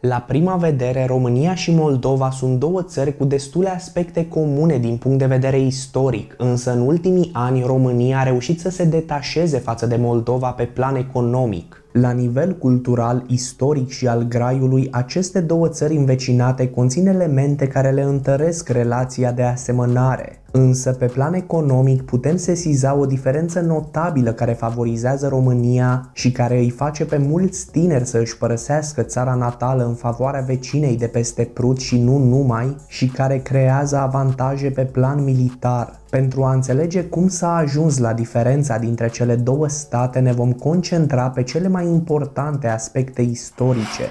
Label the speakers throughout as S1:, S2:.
S1: La prima vedere, România și Moldova sunt două țări cu destule aspecte comune din punct de vedere istoric, însă în ultimii ani România a reușit să se detașeze față de Moldova pe plan economic. La nivel cultural, istoric și al graiului, aceste două țări învecinate conțin elemente care le întăresc relația de asemănare. Însă, pe plan economic, putem sesiza o diferență notabilă care favorizează România și care îi face pe mulți tineri să își părăsească țara natală în favoarea vecinei de peste Prut și nu numai, și care creează avantaje pe plan militar. Pentru a înțelege cum s-a ajuns la diferența dintre cele două state, ne vom concentra pe cele mai importante aspecte istorice.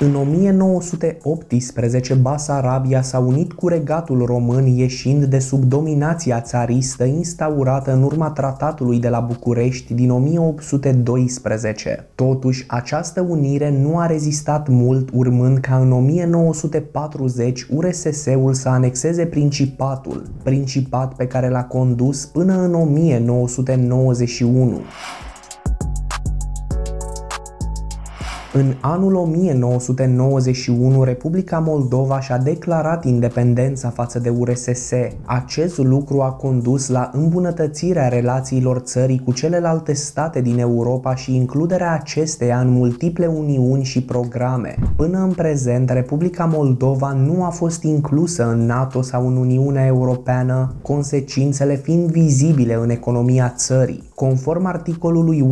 S1: În 1918, Basarabia s-a unit cu regatul român ieșind de sub dominația țaristă instaurată în urma tratatului de la București din 1812. Totuși, această unire nu a rezistat mult urmând ca în 1940 URSS-ul să anexeze Principatul, principat pe care l-a condus până în 1991. În anul 1991, Republica Moldova și-a declarat independența față de URSS. Acest lucru a condus la îmbunătățirea relațiilor țării cu celelalte state din Europa și includerea acesteia în multiple uniuni și programe. Până în prezent, Republica Moldova nu a fost inclusă în NATO sau în Uniunea Europeană, consecințele fiind vizibile în economia țării. Conform articolului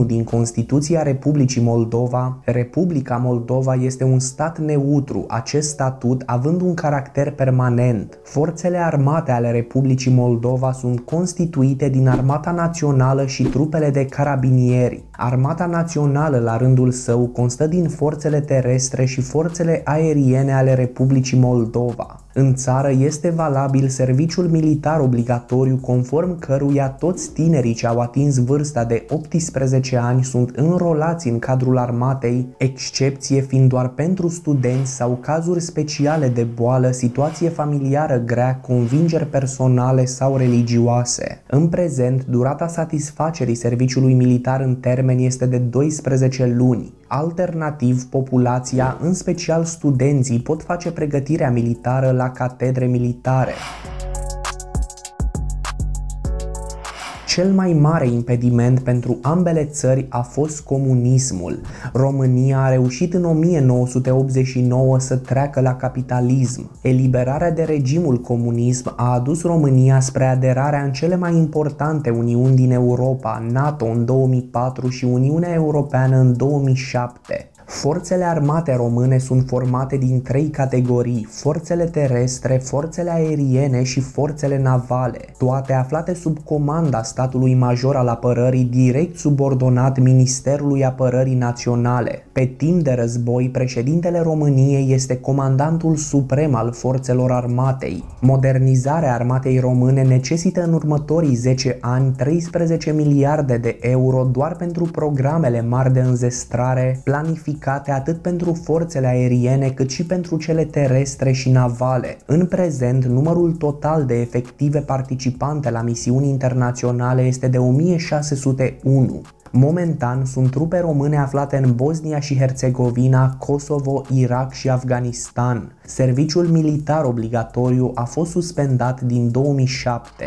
S1: 11.1 din Constituția Republicii Moldova, Republica Moldova este un stat neutru, acest statut având un caracter permanent. Forțele armate ale Republicii Moldova sunt constituite din Armata Națională și trupele de carabinieri. Armata Națională, la rândul său, constă din forțele terestre și forțele aeriene ale Republicii Moldova. În țară este valabil serviciul militar obligatoriu conform căruia toți tinerii ce au atins vârsta de 18 ani sunt înrolați în cadrul armatei, excepție fiind doar pentru studenți sau cazuri speciale de boală, situație familiară grea, convingeri personale sau religioase. În prezent, durata satisfacerii serviciului militar în termen este de 12 luni. Alternativ, populația, în special studenții, pot face pregătirea militară la catedre militare. Cel mai mare impediment pentru ambele țări a fost comunismul. România a reușit în 1989 să treacă la capitalism. Eliberarea de regimul comunism a adus România spre aderarea în cele mai importante uniuni din Europa, NATO în 2004 și Uniunea Europeană în 2007. Forțele armate române sunt formate din trei categorii, forțele terestre, forțele aeriene și forțele navale, toate aflate sub comanda statului major al apărării direct subordonat Ministerului Apărării Naționale. Pe timp de război, președintele României este comandantul suprem al forțelor armatei. Modernizarea armatei române necesită în următorii 10 ani 13 miliarde de euro doar pentru programele mari de înzestrare, planificare dedicate atât pentru forțele aeriene cât și pentru cele terestre și navale. În prezent, numărul total de efective participante la misiuni internaționale este de 1601. Momentan sunt trupe române aflate în Bosnia și Herțegovina, Kosovo, Irak și Afganistan. Serviciul militar obligatoriu a fost suspendat din 2007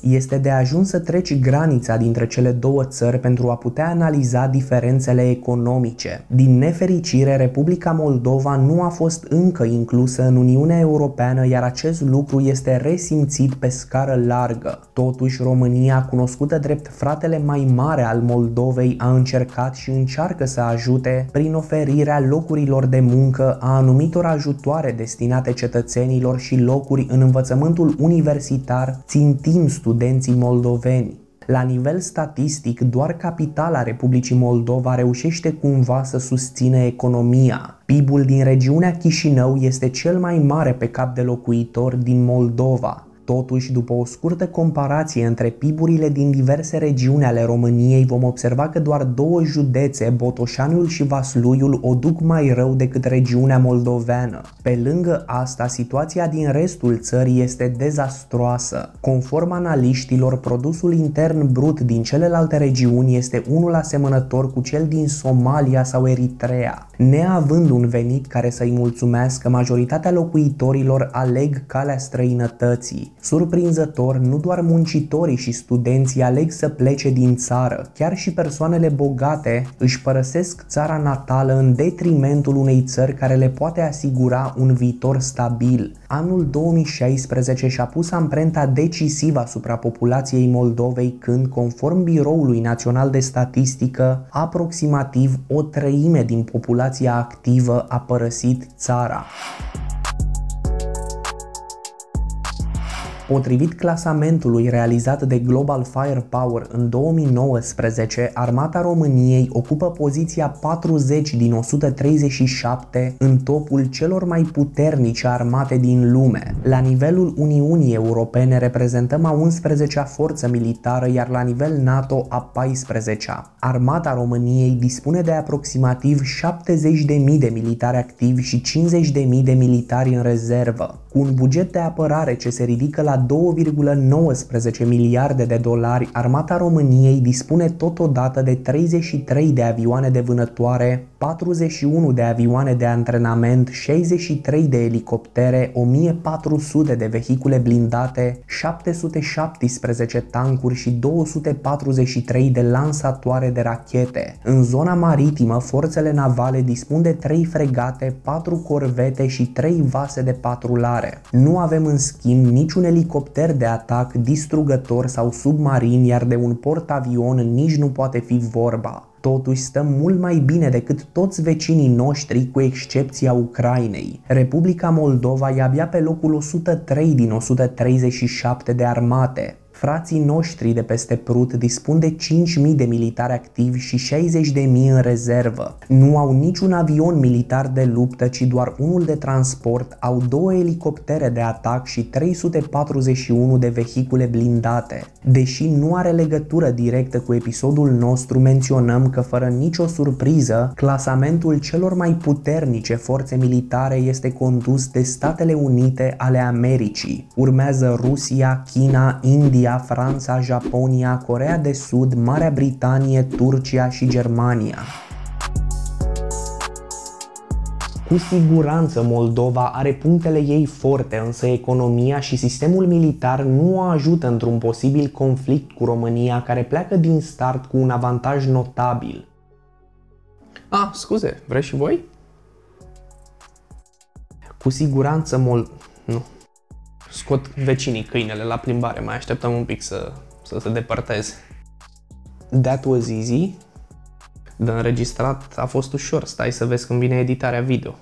S1: este de ajuns să treci granița dintre cele două țări pentru a putea analiza diferențele economice. Din nefericire, Republica Moldova nu a fost încă inclusă în Uniunea Europeană, iar acest lucru este resimțit pe scară largă. Totuși, România, cunoscută drept fratele mai mare al Moldovei, a încercat și încearcă să ajute prin oferirea locurilor de muncă, a anumitor ajutoare destinate cetățenilor și locuri în învățământul universitar, țintind studenții moldoveni. La nivel statistic, doar capitala Republicii Moldova reușește cumva să susțină economia. PIB-ul din regiunea Chișinău este cel mai mare pe cap de locuitor din Moldova. Totuși, după o scurtă comparație între PIB-urile din diverse regiuni ale României, vom observa că doar două județe, Botoșanul și Vasluiul, o duc mai rău decât regiunea moldoveană. Pe lângă asta, situația din restul țării este dezastroasă. Conform analiștilor, produsul intern brut din celelalte regiuni este unul asemănător cu cel din Somalia sau Eritrea. Neavând un venit care să-i mulțumească, majoritatea locuitorilor aleg calea străinătății. Surprinzător, nu doar muncitorii și studenții aleg să plece din țară, chiar și persoanele bogate își părăsesc țara natală în detrimentul unei țări care le poate asigura un viitor stabil. Anul 2016 și-a pus amprenta decisivă asupra populației Moldovei când, conform Biroului Național de Statistică, aproximativ o treime din populația activă a părăsit țara. Potrivit clasamentului realizat de Global Firepower în 2019, Armata României ocupă poziția 40 din 137 în topul celor mai puternice armate din lume. La nivelul Uniunii Europene reprezentăm a 11-a forță militară, iar la nivel NATO a 14-a. Armata României dispune de aproximativ 70.000 de militari activi și 50.000 de militari în rezervă. Cu un buget de apărare ce se ridică la 2,19 miliarde de dolari, armata României dispune totodată de 33 de avioane de vânătoare, 41 de avioane de antrenament, 63 de elicoptere, 1400 de vehicule blindate, 717 tancuri și 243 de lansatoare de rachete. În zona maritimă, forțele navale dispun de 3 fregate, 4 corvete și 3 vase de patrulare. Nu avem în schimb niciun elicopter de atac, distrugător sau submarin, iar de un portavion nici nu poate fi vorba. Totuși stăm mult mai bine decât toți vecinii noștri cu excepția Ucrainei. Republica Moldova e abia pe locul 103 din 137 de armate. Frații noștri de peste Prut dispun de 5.000 de militari activi și 60.000 în rezervă. Nu au niciun avion militar de luptă, ci doar unul de transport, au două elicoptere de atac și 341 de vehicule blindate. Deși nu are legătură directă cu episodul nostru, menționăm că fără nicio surpriză, clasamentul celor mai puternice forțe militare este condus de Statele Unite ale Americii. Urmează Rusia, China, India, Italia, Franța, Japonia, Corea de Sud, Marea Britanie, Turcia și Germania. Cu siguranță Moldova are punctele ei forte, însă economia și sistemul militar nu o ajută într-un posibil conflict cu România care pleacă din start cu un avantaj notabil.
S2: Ah, scuze, vreți și voi?
S1: Cu siguranță Mol...
S2: Nu, scot vecinii câinele la plimbare, mai așteptăm un pic să, să se depărteze.
S1: That was easy.
S2: De înregistrat a fost ușor, stai să vezi când vine editarea video.